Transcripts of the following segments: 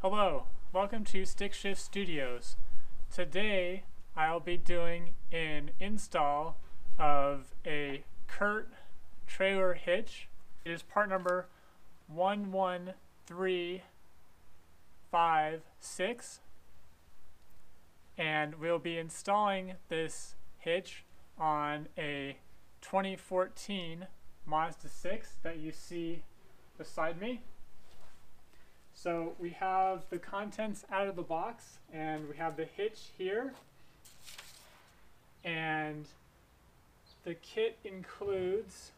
Hello, welcome to Stick Shift Studios. Today I'll be doing an install of a Curt trailer hitch. It is part number 11356 and we'll be installing this hitch on a 2014 Mazda 6 that you see beside me. So we have the contents out of the box and we have the hitch here. And the kit includes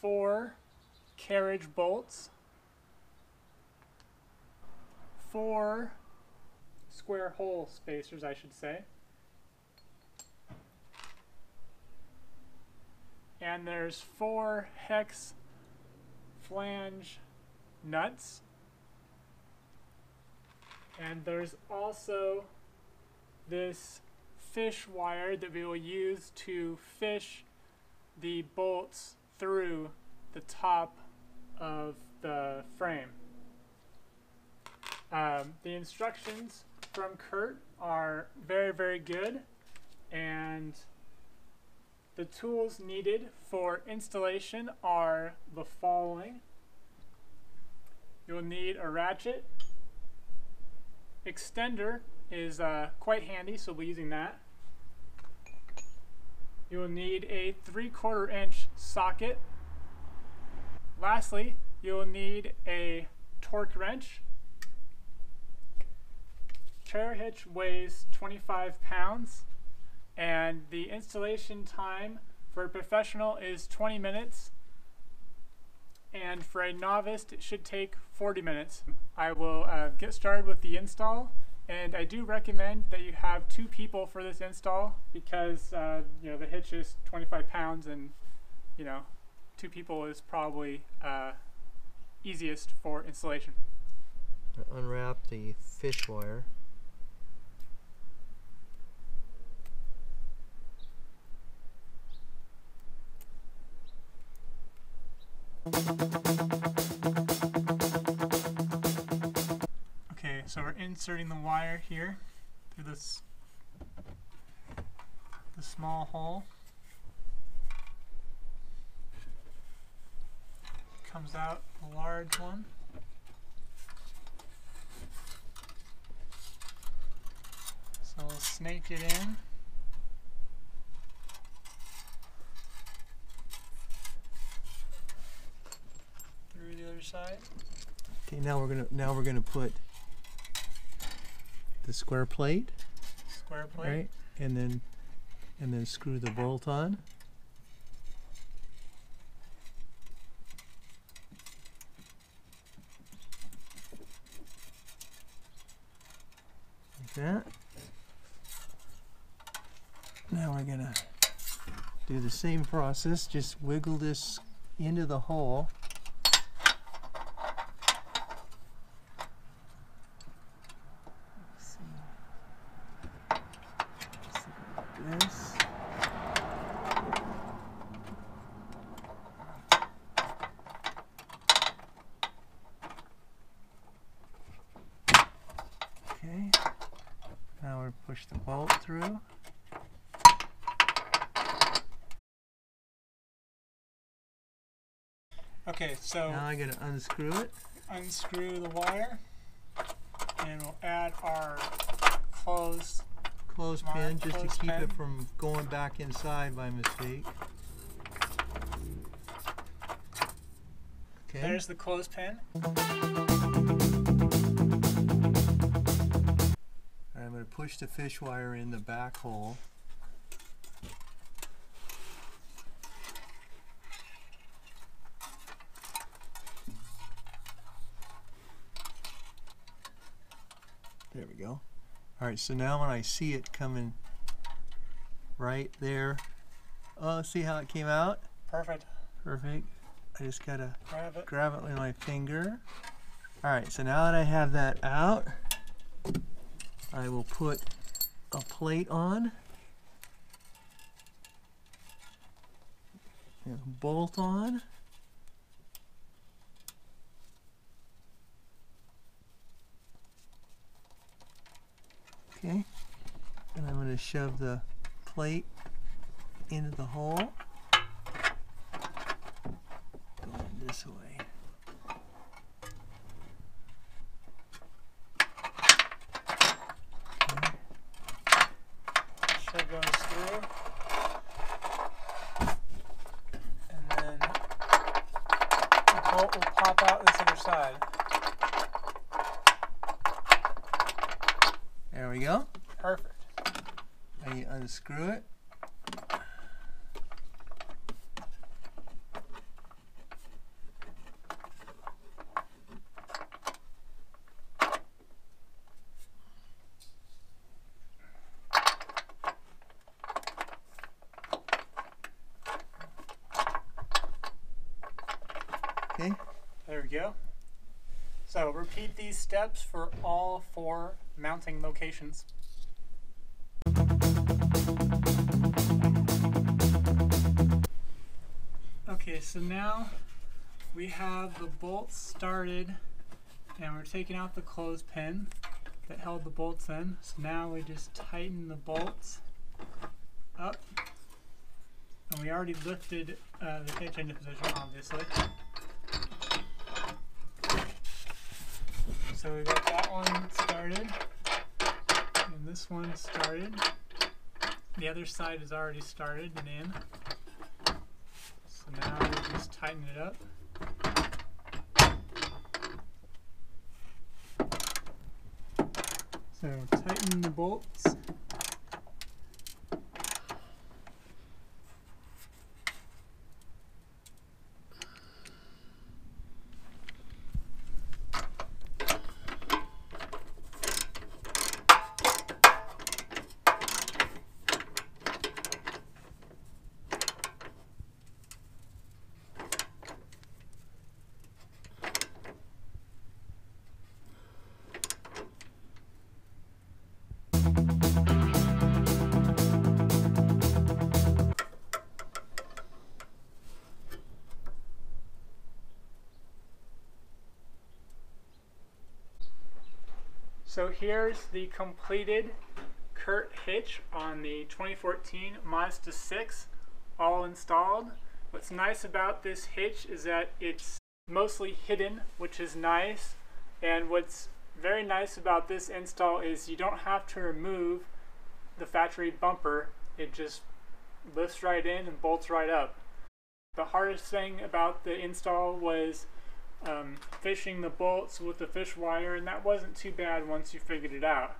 four carriage bolts, four square hole spacers, I should say. And there's four hex flange nuts. And there's also this fish wire that we will use to fish the bolts through the top of the frame. Um, the instructions from Curt are very, very good and the tools needed for installation are the following. You'll need a ratchet. Extender is uh, quite handy, so we'll be using that. You will need a 3 quarter inch socket. Lastly, you'll need a torque wrench. Chair hitch weighs 25 pounds and the installation time for a professional is 20 minutes and for a novice it should take 40 minutes. I will uh, get started with the install and I do recommend that you have two people for this install because uh, you know the hitch is 25 pounds and you know two people is probably uh, easiest for installation. Unwrap the fish wire. Okay, so we're inserting the wire here through this the small hole. Comes out a large one. So we'll snake it in. Through the other side. Okay, now we're gonna now we're gonna put the square plate, Square plate. right, and then and then screw the bolt on. Like that. Now we're gonna do the same process. Just wiggle this into the hole. Let's see. Stick it like this. Okay. Now we push the bolt through. Okay, so Now I gotta unscrew it. unscrew the wire and we'll add our closed Clothespin just to keep it from going back inside by mistake. Okay. there's the clothespin Alright, I'm going to push the fish wire in the back hole. There we go. Alright, so now when I see it coming right there, oh, see how it came out? perfect Perfect. I just gotta grab it grab it with my finger. Alright, so now that I have that out, I will put a plate on. And bolt on. Okay. And I'm going to shove the plate into the hole. Going this way. Shove those through. And then the bolt will pop out this other side. There we go. Perfect. Now you unscrew it. Okay, There we go. So repeat these steps for all four mounting locations. Okay, so now we have the bolts started and we're taking out the clothespin that held the bolts in. So now we just tighten the bolts up. And we already lifted uh, the hitch into position, obviously. So we got that one started, and this one started. The other side is already started and in. So now we just tighten it up. So tighten the bolts. So here's the completed Curt hitch on the 2014 Mazda 6, all installed. What's nice about this hitch is that it's mostly hidden, which is nice. And what's very nice about this install is you don't have to remove the factory bumper. It just lifts right in and bolts right up. The hardest thing about the install was um, fishing the bolts with the fish wire, and that wasn't too bad once you figured it out.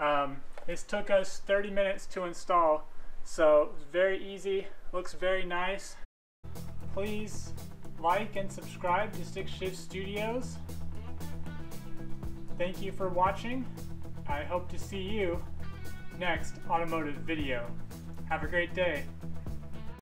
Um, this took us 30 minutes to install, so it was very easy, looks very nice. Please like and subscribe to Stick Shift Studios. Thank you for watching. I hope to see you next automotive video. Have a great day.